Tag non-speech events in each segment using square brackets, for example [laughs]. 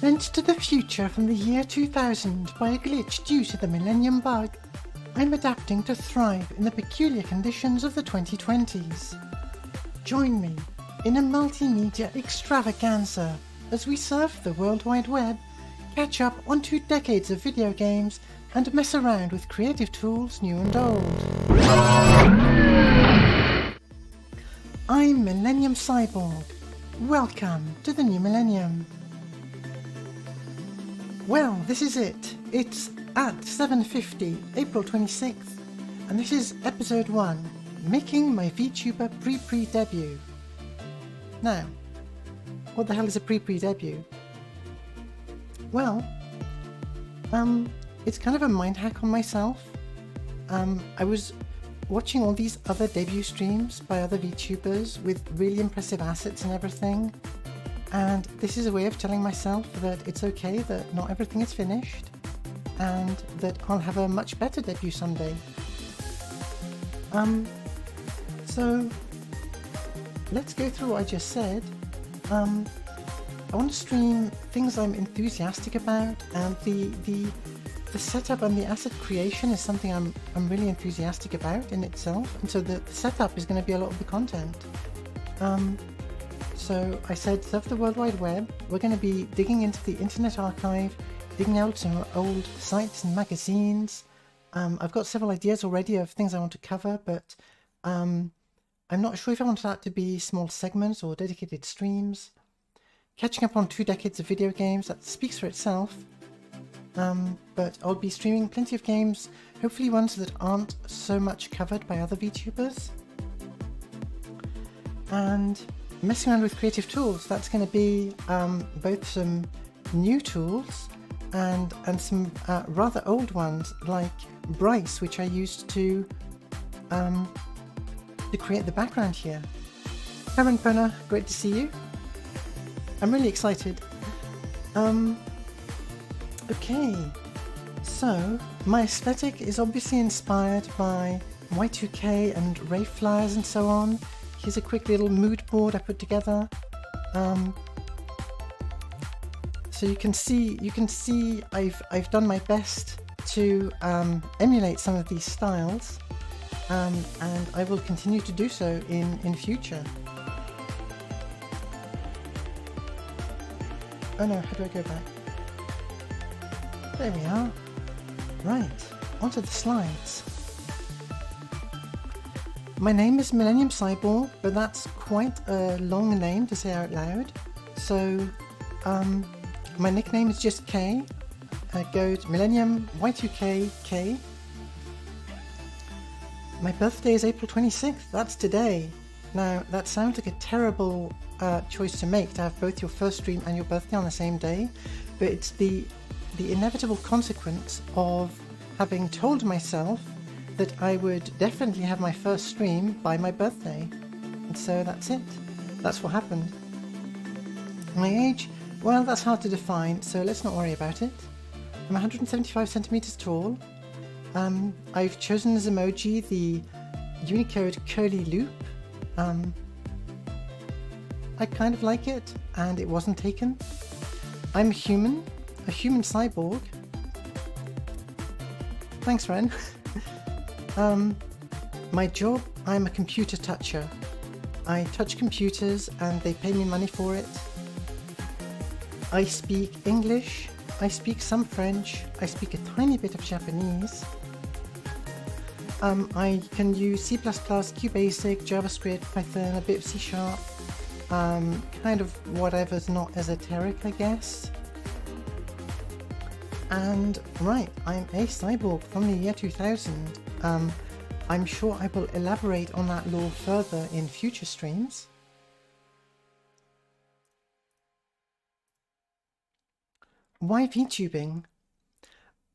Sent to the future from the year 2000 by a glitch due to the Millennium Bug, I'm adapting to thrive in the peculiar conditions of the 2020s. Join me in a multimedia extravaganza as we surf the World Wide Web, catch up on two decades of video games, and mess around with creative tools new and old. I'm Millennium Cyborg. Welcome to the new millennium. Well, this is it. It's at 7.50, April 26th, and this is episode 1, making my VTuber pre-pre debut. Now, what the hell is a pre-pre debut? Well, um, it's kind of a mind hack on myself. Um, I was watching all these other debut streams by other VTubers with really impressive assets and everything, and this is a way of telling myself that it's okay that not everything is finished and that I'll have a much better debut someday. Um, so let's go through what I just said. Um, I want to stream things I'm enthusiastic about and the, the, the setup and the asset creation is something I'm, I'm really enthusiastic about in itself. And so the, the setup is going to be a lot of the content. Um, so I said, Surf the World Wide Web, we're going to be digging into the Internet Archive, digging out some old sites and magazines. Um, I've got several ideas already of things I want to cover, but um, I'm not sure if I want that to be small segments or dedicated streams. Catching up on two decades of video games, that speaks for itself. Um, but I'll be streaming plenty of games, hopefully ones that aren't so much covered by other VTubers. And messing around with creative tools. That's going to be um, both some new tools and and some uh, rather old ones like Bryce, which I used to um, to create the background here. Cameron Pona, great to see you. I'm really excited. Um, okay, so my aesthetic is obviously inspired by Y2K and rave flyers and so on. Here's a quick little mood board I put together. Um, so you can see you can see I've I've done my best to um, emulate some of these styles, um, and I will continue to do so in in future. Oh no, how do I go back? There we are. Right, onto the slides. My name is Millennium Cyborg, but that's quite a long name to say out loud. So, um, my nickname is just K. go to Millennium Y2K K. My birthday is April 26th. That's today. Now, that sounds like a terrible uh, choice to make to have both your first dream and your birthday on the same day, but it's the the inevitable consequence of having told myself that I would definitely have my first stream by my birthday. And so that's it. That's what happened. My age? Well, that's hard to define, so let's not worry about it. I'm 175 centimeters tall. Um, I've chosen as emoji the Unicode curly loop. Um, I kind of like it, and it wasn't taken. I'm a human, a human cyborg. Thanks, Ren. [laughs] Um, my job, I'm a computer toucher. I touch computers and they pay me money for it. I speak English, I speak some French, I speak a tiny bit of Japanese. Um, I can use C++, QBasic, JavaScript, Python, a bit of C Sharp, um, kind of whatever's not esoteric, I guess. And right, I'm a cyborg from the year 2000. Um, I'm sure I will elaborate on that law further in future streams. Why VTubing?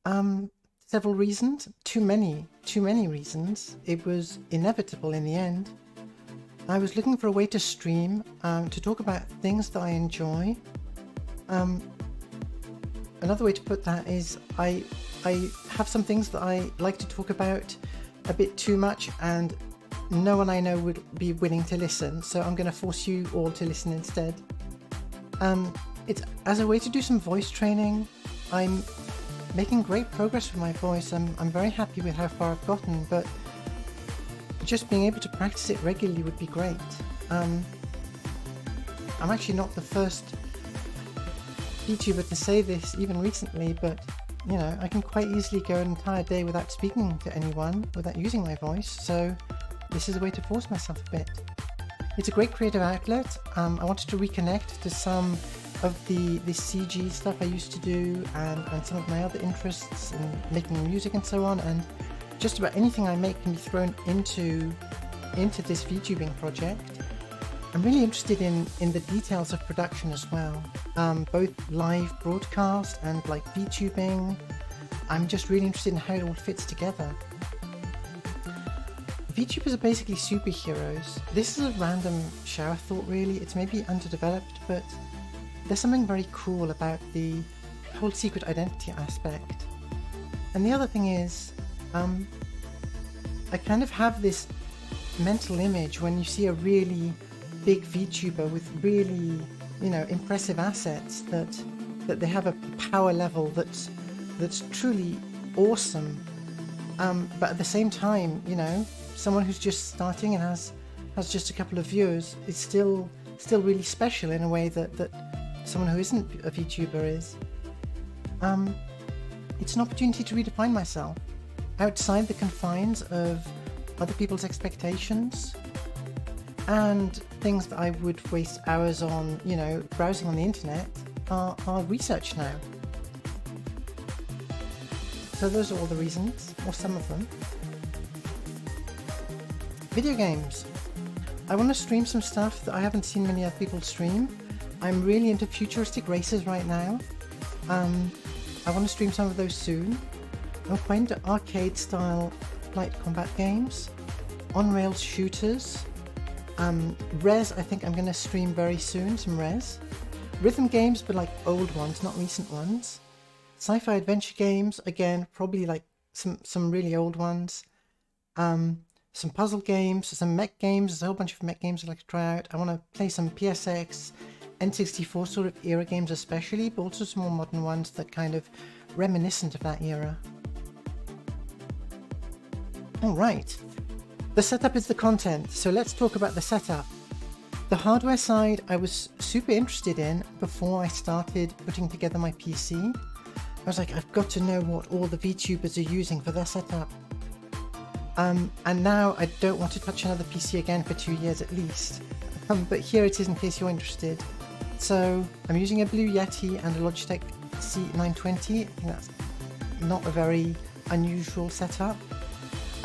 Um, several reasons. Too many, too many reasons. It was inevitable in the end. I was looking for a way to stream, um, to talk about things that I enjoy. Um, another way to put that is I I have some things that I like to talk about a bit too much and no one I know would be willing to listen so I'm going to force you all to listen instead. Um, it's as a way to do some voice training. I'm making great progress with my voice. I'm, I'm very happy with how far I've gotten, but just being able to practice it regularly would be great. Um, I'm actually not the first VTuber to say this even recently, but you know, I can quite easily go an entire day without speaking to anyone, without using my voice, so this is a way to force myself a bit. It's a great creative outlet. Um, I wanted to reconnect to some of the, the CG stuff I used to do and, and some of my other interests in making music and so on, and just about anything I make can be thrown into into this VTubing project. I'm really interested in, in the details of production as well, um, both live broadcast and like VTubing. I'm just really interested in how it all fits together. VTubers are basically superheroes. This is a random shower thought really, it's maybe underdeveloped, but there's something very cool about the whole secret identity aspect. And the other thing is, um, I kind of have this mental image when you see a really big VTuber with really, you know, impressive assets that that they have a power level that's that's truly awesome. Um, but at the same time, you know, someone who's just starting and has has just a couple of viewers is still still really special in a way that that someone who isn't a VTuber is. Um, it's an opportunity to redefine myself outside the confines of other people's expectations and things that I would waste hours on, you know, browsing on the internet are, are research now. So those are all the reasons, or some of them. Video games. I want to stream some stuff that I haven't seen many other people stream. I'm really into futuristic races right now. Um, I want to stream some of those soon. I'm quite into arcade style flight combat games, on rails shooters, um, Rez, I think I'm going to stream very soon, some Rez. Rhythm games, but like old ones, not recent ones. Sci-fi adventure games, again, probably like some, some really old ones. Um, some puzzle games, some mech games, there's a whole bunch of mech games I'd like to try out. I want to play some PSX, N64 sort of era games especially, but also some more modern ones that kind of reminiscent of that era. Alright, the setup is the content, so let's talk about the setup. The hardware side I was super interested in before I started putting together my PC. I was like, I've got to know what all the VTubers are using for their setup. Um, and now I don't want to touch another PC again for two years at least. Um, but here it is in case you're interested. So I'm using a Blue Yeti and a Logitech C920. I think that's not a very unusual setup.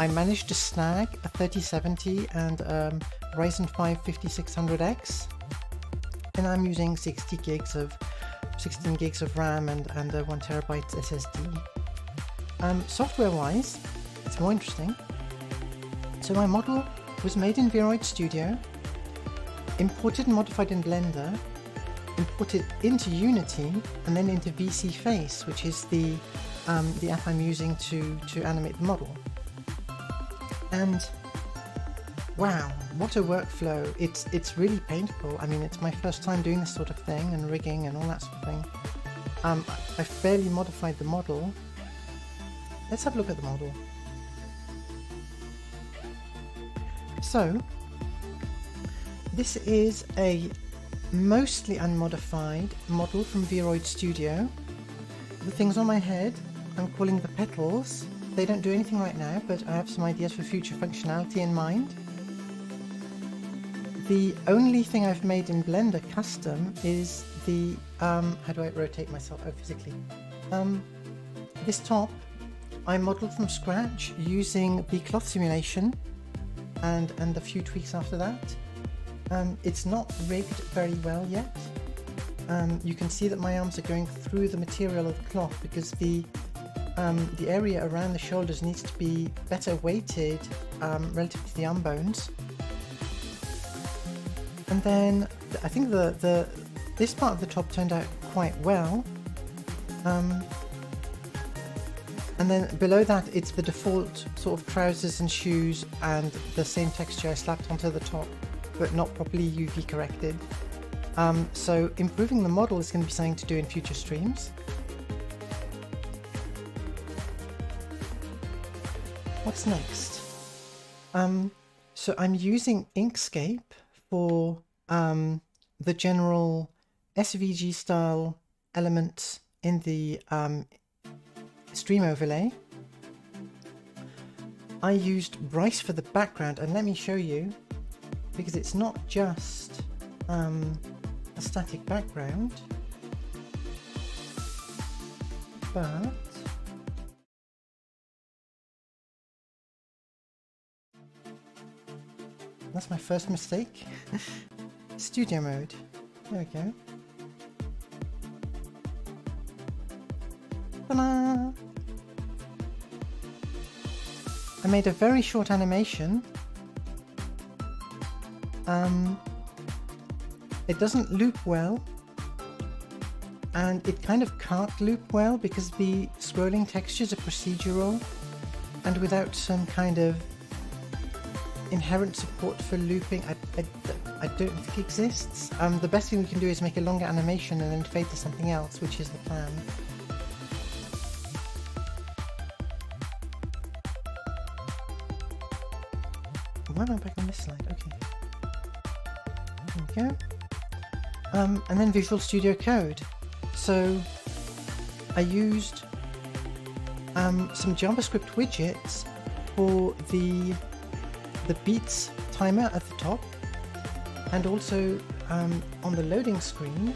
I managed to snag a 3070 and um, Ryzen 5 5600X and I'm using 60 gigs of 16 gigs of RAM and, and a 1 terabyte SSD. Um, software wise, it's more interesting. So my model was made in Vroid Studio, imported and modified in Blender, imported into Unity, and then into VSeeFace, which is the um, the app I'm using to, to animate the model. And wow, what a workflow. It's it's really painful. I mean, it's my first time doing this sort of thing and rigging and all that sort of thing. Um, I've barely modified the model. Let's have a look at the model. So, this is a mostly unmodified model from Vroid Studio. The things on my head, I'm calling the petals, they don't do anything right now, but I have some ideas for future functionality in mind. The only thing I've made in Blender custom is the, um, how do I rotate myself oh, physically? Um, this top I modeled from scratch using the cloth simulation and, and a few tweaks after that. Um, it's not rigged very well yet. Um, you can see that my arms are going through the material of the cloth because the um, the area around the shoulders needs to be better weighted um, relative to the arm bones. And then I think the, the this part of the top turned out quite well. Um, and then below that it's the default sort of trousers and shoes and the same texture I slapped onto the top but not properly UV corrected. Um, so improving the model is going to be something to do in future streams. What's next? Um, so I'm using Inkscape for um, the general SVG style elements in the um, stream overlay. I used Bryce for the background and let me show you because it's not just um, a static background but that's my first mistake. [laughs] Studio mode. There we go. I made a very short animation. Um, it doesn't loop well, and it kind of can't loop well because the scrolling textures are procedural, and without some kind of inherent support for looping, I, I, I don't think exists. Um, the best thing we can do is make a longer animation and then fade to something else, which is the plan. Why am I back on this slide? Okay. There we go. Um, and then Visual Studio Code. So I used um, some JavaScript widgets for the the beats timer at the top and also um, on the loading screen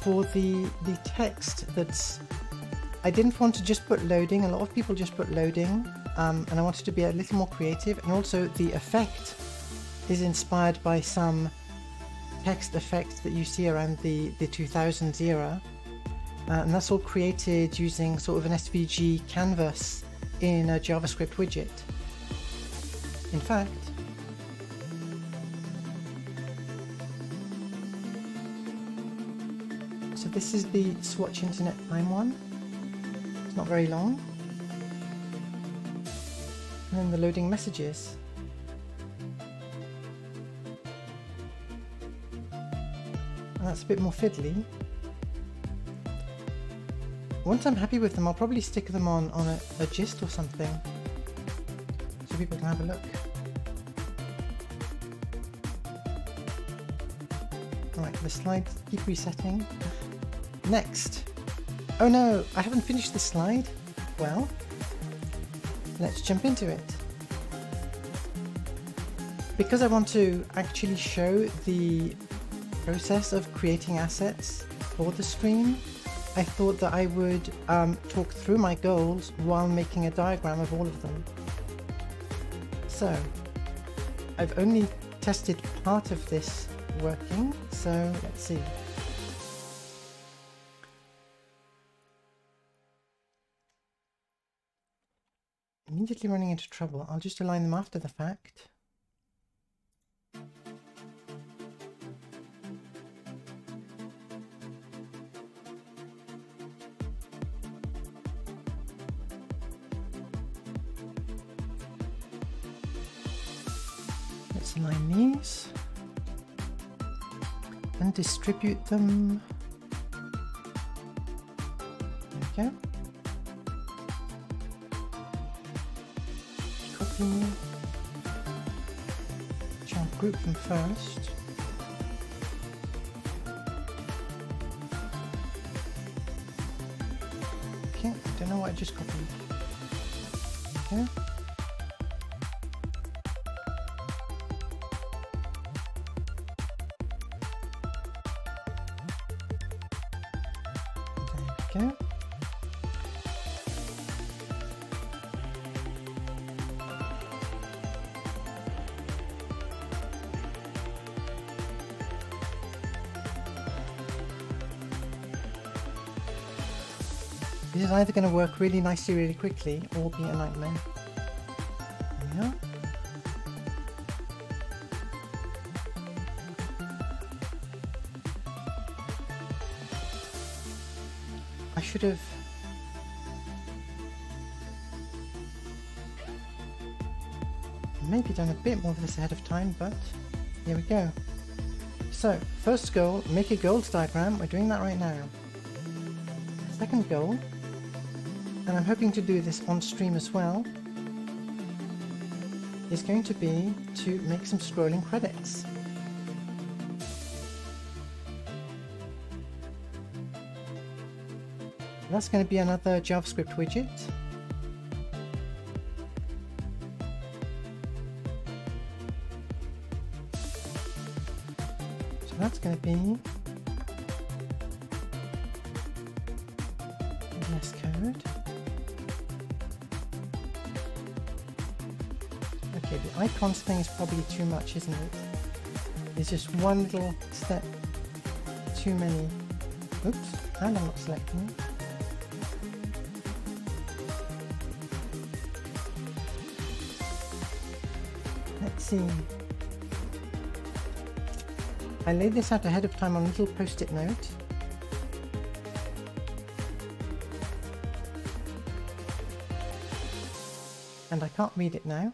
for the the text that's I didn't want to just put loading, a lot of people just put loading, um, and I wanted to be a little more creative, and also the effect is inspired by some text effects that you see around the, the 2000s era, uh, and that's all created using sort of an SVG canvas in a JavaScript widget. In fact, so this is the Swatch Internet Time one It's not very long. And then the loading messages. And that's a bit more fiddly. Once I'm happy with them, I'll probably stick them on, on a, a gist or something. So people can have a look. Alright, the slides keep resetting. Next, Oh no, I haven't finished the slide. Well, let's jump into it. Because I want to actually show the process of creating assets for the stream, I thought that I would um, talk through my goals while making a diagram of all of them. So, I've only tested part of this working, so let's see. immediately running into trouble. I'll just align them after the fact. Align these and distribute them. There we go. copy. Try group them first. Okay, don't know what I just copied. Okay. Either going to work really nicely really quickly or be a nightmare. I should have maybe done a bit more of this ahead of time, but here we go. So, first goal, make a goals diagram. We're doing that right now. Second goal, and I'm hoping to do this on stream as well, is going to be to make some scrolling credits. That's going to be another JavaScript widget. So that's going to be Icons thing is probably too much, isn't it? It's just one little step too many. Oops, and I'm not selecting. Let's see. I laid this out ahead of time on a little post-it note. And I can't read it now.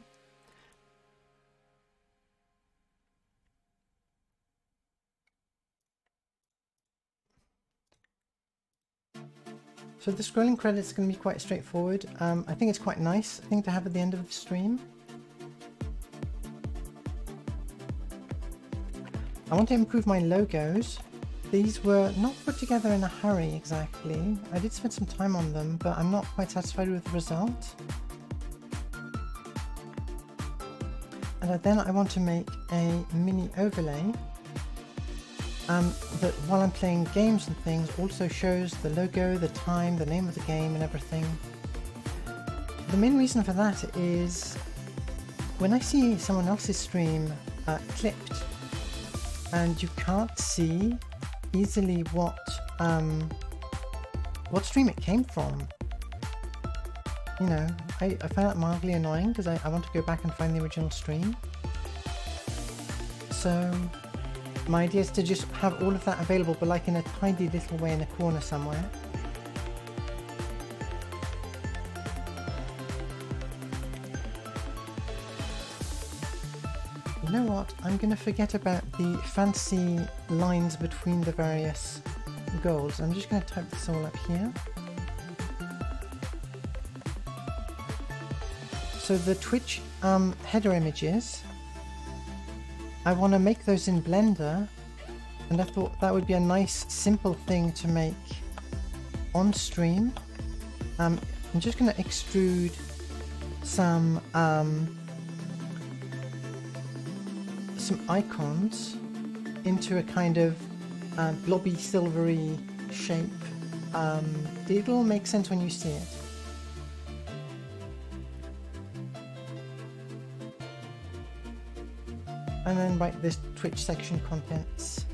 So the scrolling credits is going to be quite straightforward. Um, I think it's quite nice thing to have at the end of the stream. I want to improve my logos. These were not put together in a hurry exactly. I did spend some time on them, but I'm not quite satisfied with the result. And then I want to make a mini overlay um, that while I'm playing games and things also shows the logo, the time, the name of the game and everything. The main reason for that is when I see someone else's stream uh, clipped and you can't see easily what um, what stream it came from. You know, I, I find that mildly annoying because I, I want to go back and find the original stream. So my idea is to just have all of that available, but like in a tiny little way in a corner somewhere. You know what? I'm going to forget about the fancy lines between the various goals. I'm just going to type this all up here. So the Twitch um, header images I want to make those in Blender and I thought that would be a nice simple thing to make on stream. Um, I'm just going to extrude some um, some icons into a kind of uh, blobby silvery shape. Um, it'll make sense when you see it. And then write this Twitch section contents.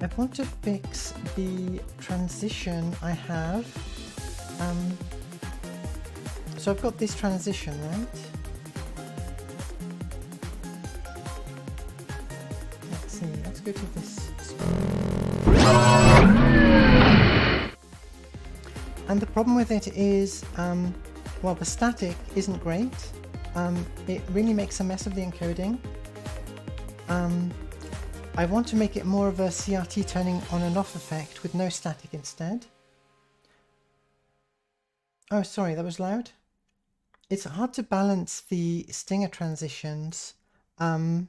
I want to fix the transition I have. Um, so I've got this transition, right? Let's see, let's go to this And the problem with it is, um, well, the static isn't great. Um, it really makes a mess of the encoding. Um, I want to make it more of a CRT turning on and off effect with no static instead. Oh, sorry, that was loud. It's hard to balance the stinger transitions. Um,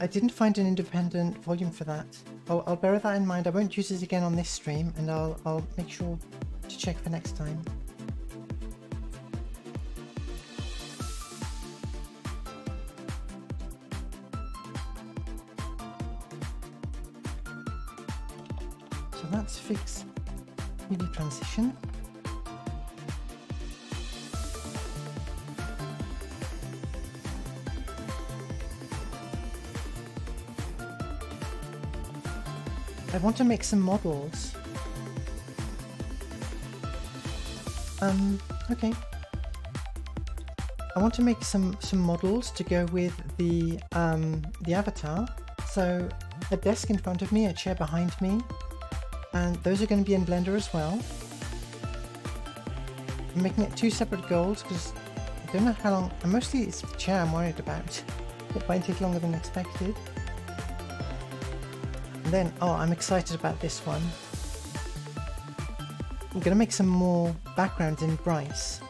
I didn't find an independent volume for that. I'll, I'll bear that in mind. I won't use it again on this stream and I'll, I'll make sure to check for next time. Want to make some models. Um, okay. I want to make some some models to go with the um, the avatar. So a desk in front of me, a chair behind me, and those are going to be in Blender as well. I'm making it two separate goals because I don't know how long, and mostly it's the chair I'm worried about. [laughs] It might take longer than expected. And then, oh, I'm excited about this one. I'm going to make some more backgrounds in Bryce.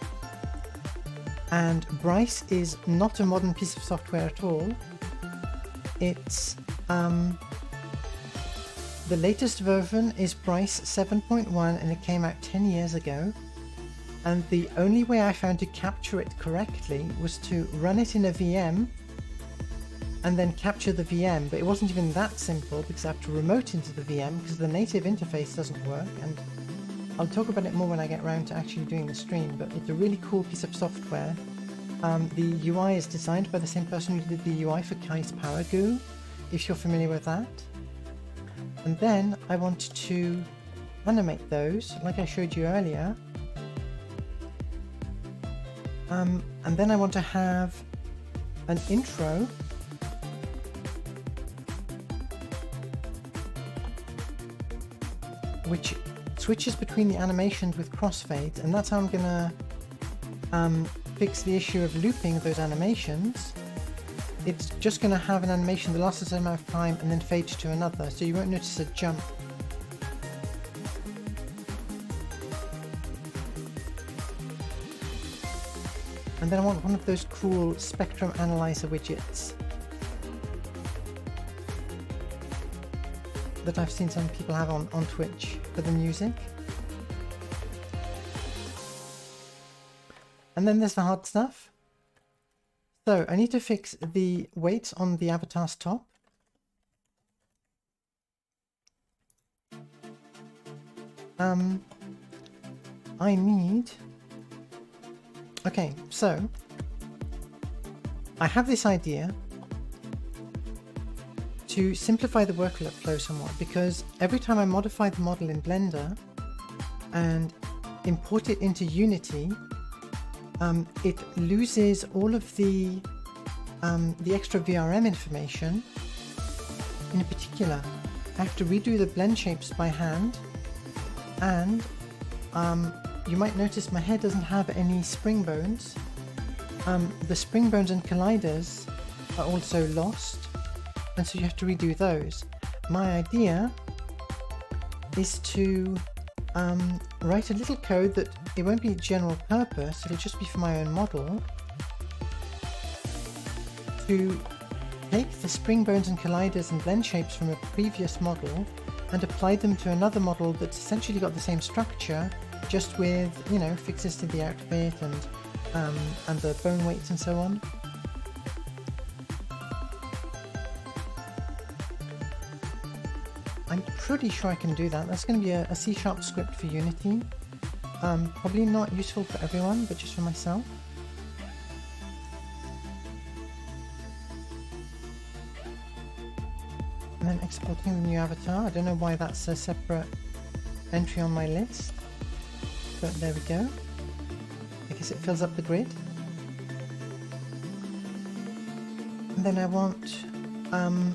And Bryce is not a modern piece of software at all. It's um, the latest version is Bryce 7.1 and it came out 10 years ago. And the only way I found to capture it correctly was to run it in a VM and then capture the VM, but it wasn't even that simple because I have to remote into the VM because the native interface doesn't work and I'll talk about it more when I get around to actually doing the stream, but it's a really cool piece of software. Um, the UI is designed by the same person who did the UI for Kai's Power Goo, if you're familiar with that. And then I want to animate those, like I showed you earlier. Um, and then I want to have an intro which switches between the animations with crossfades and that's how I'm gonna um, fix the issue of looping those animations. It's just gonna have an animation that lasts a certain amount of time and then fades to another so you won't notice a jump. And then I want one of those cool spectrum analyzer widgets that I've seen some people have on, on Twitch for the music. And then there's the hard stuff. So I need to fix the weights on the avatar's top. Um, I need... Okay, so I have this idea to simplify the workflow somewhat because every time I modify the model in Blender and import it into Unity, um, it loses all of the um, the extra VRM information. In particular, I have to redo the blend shapes by hand and um, you might notice my head doesn't have any spring bones. Um, the spring bones and colliders are also lost and so you have to redo those. My idea is to um, write a little code that it won't be general purpose, it'll just be for my own model to take the spring bones and colliders and blend shapes from a previous model and apply them to another model that's essentially got the same structure just with, you know, fixes to the outfit and, um, and the bone weights and so on. Pretty sure I can do that. That's going to be a, a C-sharp script for Unity. Um, probably not useful for everyone, but just for myself. And then exporting the new avatar. I don't know why that's a separate entry on my list, but there we go. I guess it fills up the grid. And then I want um,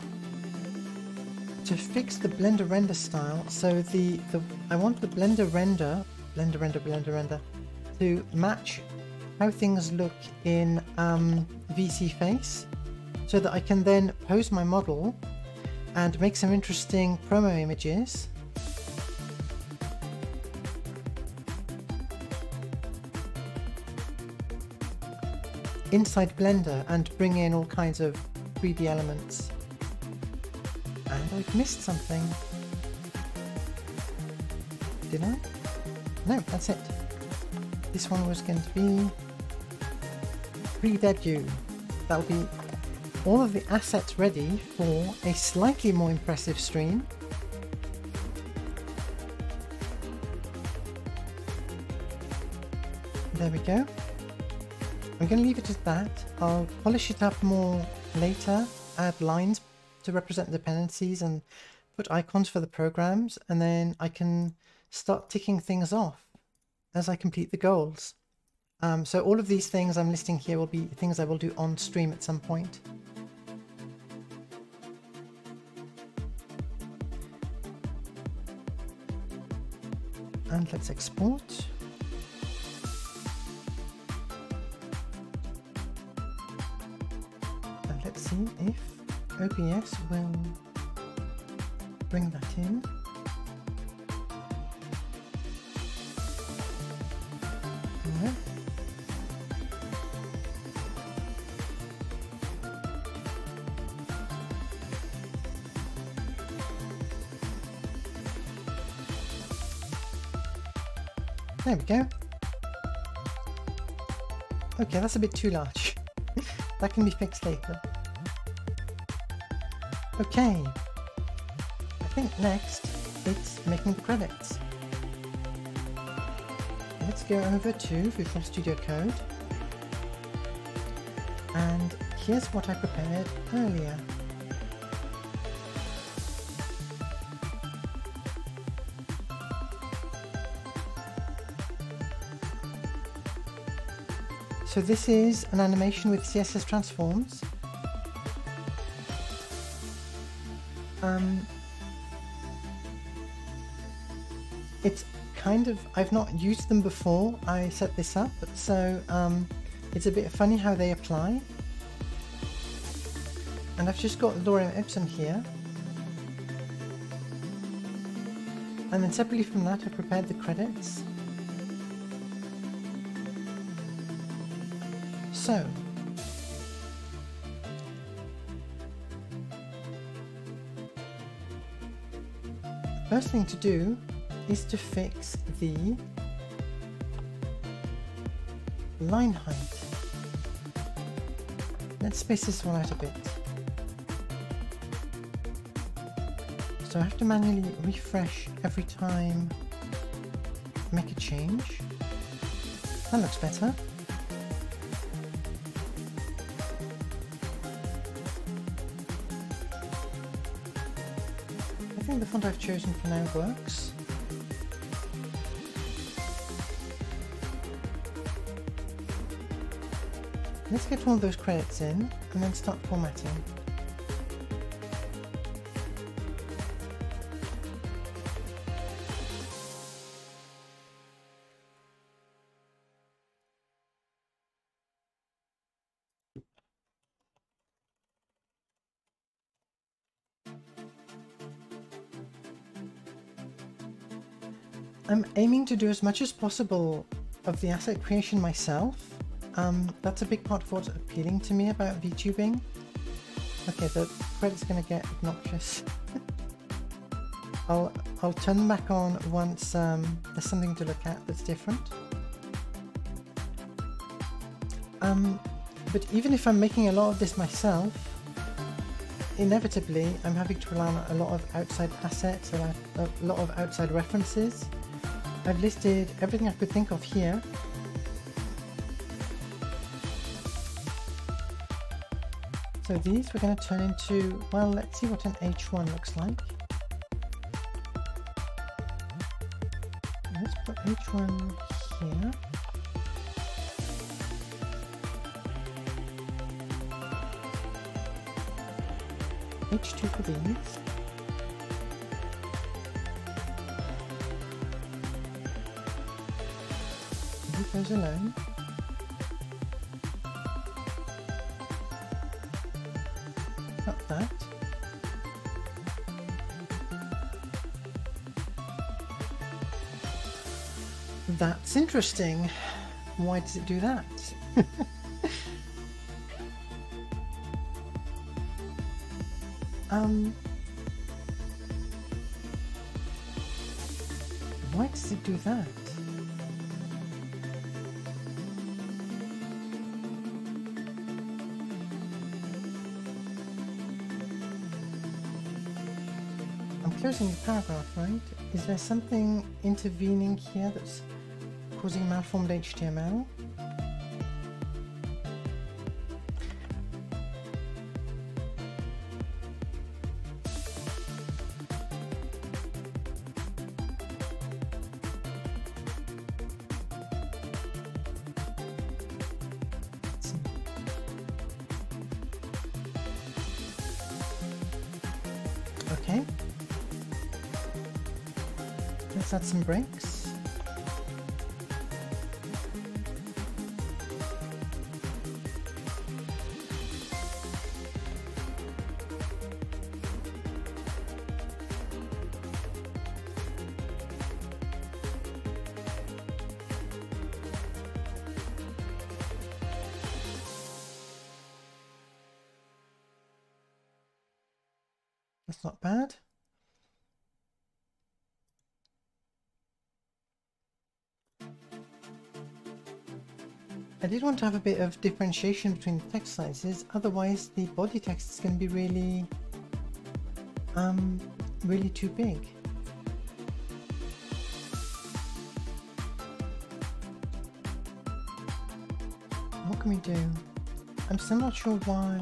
to fix the Blender render style, so the, the I want the Blender render, Blender render, Blender render, to match how things look in um, Face, so that I can then pose my model and make some interesting promo images. inside Blender and bring in all kinds of 3D elements. I've missed something. Did I? No, that's it. This one was going to be pre-debut. That'll be all of the assets ready for a slightly more impressive stream. There we go. I'm going to leave it at that. I'll polish it up more later, add lines to represent dependencies and put icons for the programs and then I can start ticking things off as I complete the goals. Um, so all of these things I'm listing here will be things I will do on stream at some point. And let's export. And let's see if OBS will bring that in. There we go. Okay, that's a bit too large. [laughs] that can be fixed later. Okay. I think next it's making credits. Let's go over to Visual Studio Code. And here's what I prepared earlier. So this is an animation with CSS transforms. Um, it's kind of, I've not used them before I set this up, so um, it's a bit funny how they apply. And I've just got Lorem Ipsum here. And then separately from that, I've prepared the credits. So, first thing to do is to fix the line height. Let's space this one out a bit. So I have to manually refresh every time I make a change. That looks better. The font I've chosen for now works. Let's get all those credits in and then start formatting. I'm aiming to do as much as possible of the asset creation myself. Um, that's a big part of what's appealing to me about VTubing. Okay, the credit's gonna get obnoxious. [laughs] I'll, I'll turn them back on once um, there's something to look at that's different. Um, but even if I'm making a lot of this myself, inevitably I'm having to rely on a lot of outside assets, a lot of outside references, I've listed everything I could think of here. So these we're going to turn into, well, let's see what an H1 looks like. Let's put H1 here. H2 for these. Goes alone. Not that. That's interesting. Why does it do that? [laughs] um... Why does it do that? Closing the paragraph, right? Is there something intervening here that's causing malformed HTML? Brakes. That's not bad. Did want to have a bit of differentiation between the text sizes, otherwise the body text is going to be really, um, really too big. What can we do? I'm still not sure why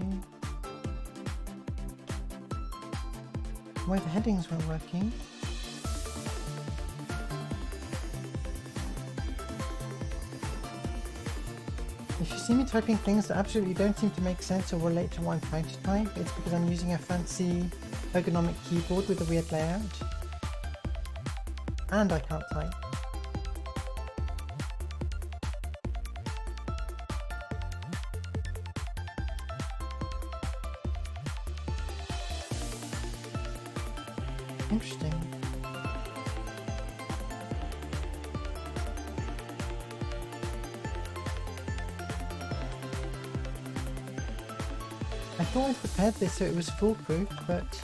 why the headings weren't working. If you see me typing things that absolutely don't seem to make sense or relate to what I'm trying to type, it's because I'm using a fancy ergonomic keyboard with a weird layout. And I can't type. I thought I prepared this so it was foolproof, but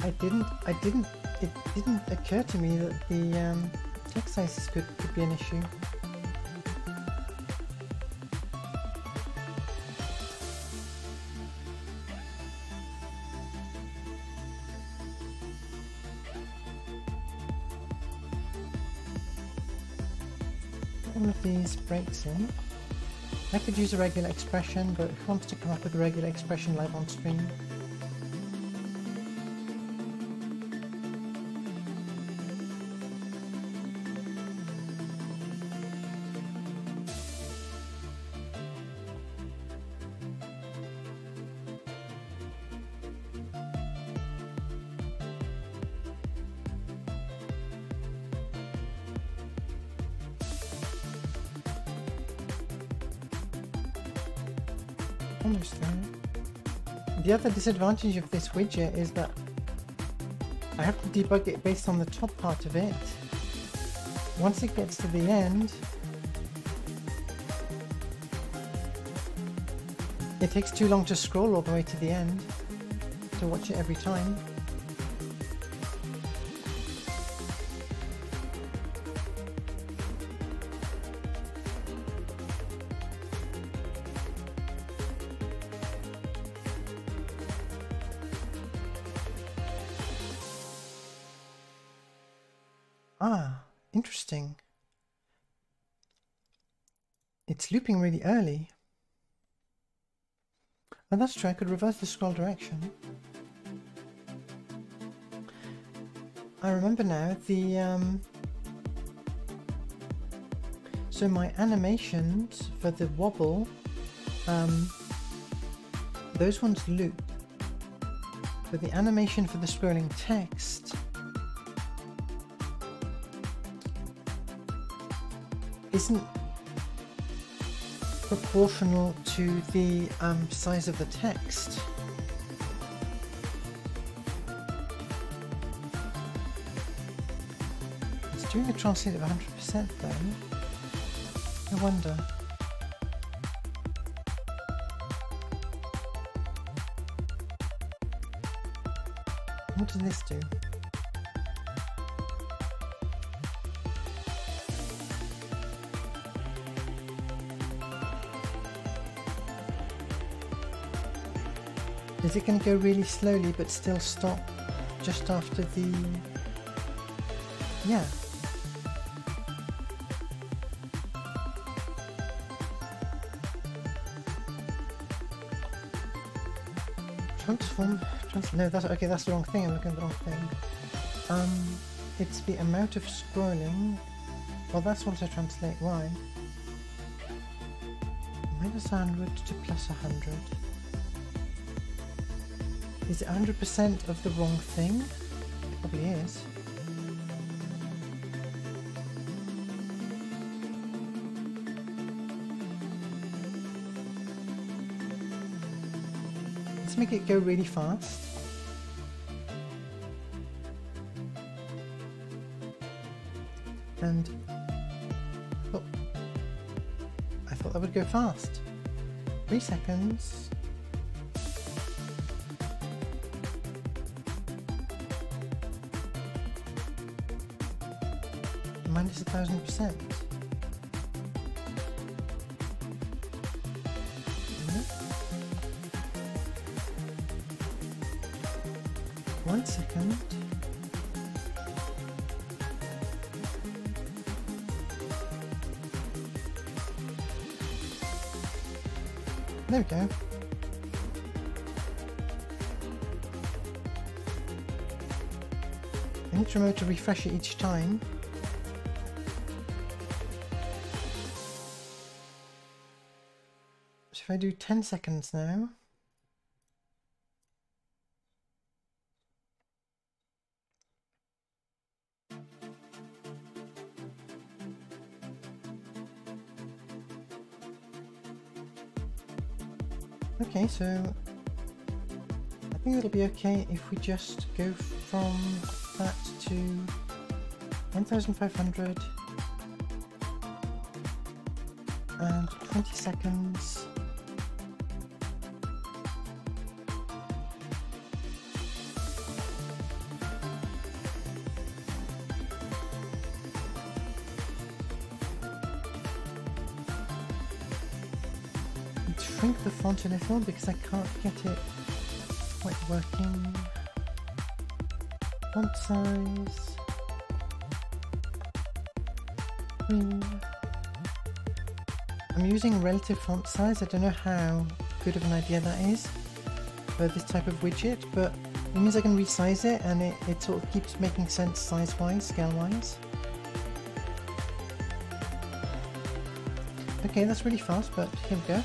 I didn't. I didn't. It didn't occur to me that the um, text sizes could, could be an issue. One of these breaks in. I could use a regular expression, but who wants to come up with a regular expression live on stream? Disadvantage of this widget is that I have to debug it based on the top part of it. Once it gets to the end, it takes too long to scroll all the way to the end to watch it every time. Looping really early. Oh, that's true. I could reverse the scroll direction. I remember now the um so my animations for the wobble um those ones loop but the animation for the scrolling text isn't proportional to the um, size of the text. It's doing a translate of 100% though. I wonder. What does this do? Is it going to go really slowly but still stop just after the... Yeah. Transform... Trans no, that's... Okay, that's the wrong thing. I'm looking at the wrong thing. Um, it's the amount of scrolling... Well, that's what I translate. Why? Minus 100 to plus 100. Is it 100% of the wrong thing? Probably is. Let's make it go really fast. And... Oh. I thought that would go fast. Three seconds. Minus a thousand percent. One second. There we go. I need to remember to refresh it each time. I do 10 seconds now, Okay, so I think it'll be okay if we just go from that to 1500 and 20 seconds. Shrink the font in a little because I can't get it quite working. Font size. Three. I'm using relative font size. I don't know how good of an idea that is for this type of widget, but it means I can resize it and it, it sort of keeps making sense size-wise, scale-wise. Okay, that's really fast, but here we go.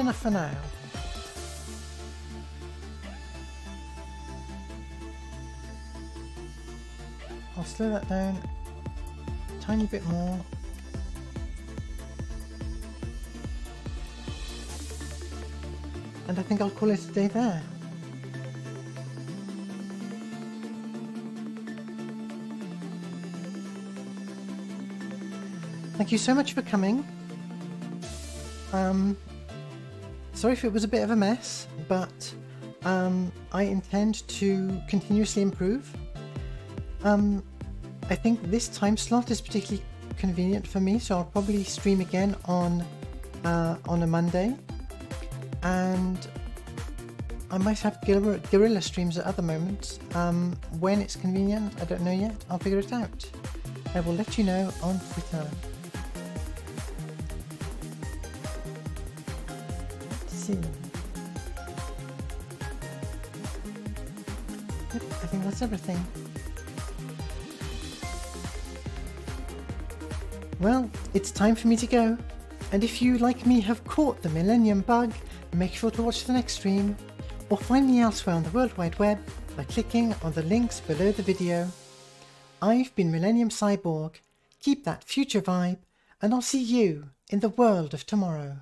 Enough for now. I'll slow that down a tiny bit more. And I think I'll call it a day there. Thank you so much for coming. Um, Sorry if it was a bit of a mess, but um, I intend to continuously improve. Um, I think this time slot is particularly convenient for me, so I'll probably stream again on uh, on a Monday, and I might have guerrilla, streams at other moments. Um, when it's convenient, I don't know yet. I'll figure it out. I will let you know on Twitter. Yep, I think that's everything. Well, it's time for me to go. And if you, like me, have caught the Millennium Bug, make sure to watch the next stream, or find me elsewhere on the World Wide Web by clicking on the links below the video. I've been Millennium Cyborg, keep that future vibe, and I'll see you in the world of tomorrow.